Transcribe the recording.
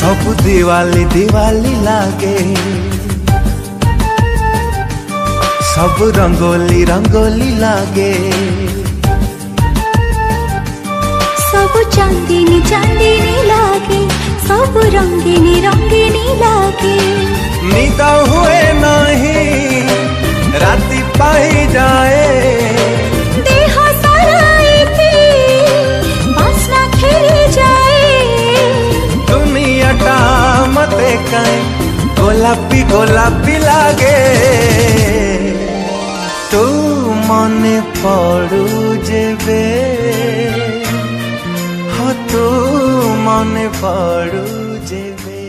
सब दिवाली दिवाली लागे सब रंगोली रंगोली लागे सब चांदनी चांदनी लागे सब रंगीनी रंगीनी लागे निदा हुए नहीं राती पाई जाए তাকাই গোলাপি গোলাপি লাগে তো মনে পড়ু যেবে হতো হ্যাঁ, মনে পড়ু যেবে